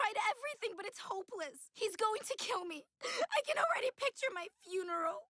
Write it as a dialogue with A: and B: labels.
A: tried everything, but it's hopeless. He's going to kill me. I can already picture my funeral.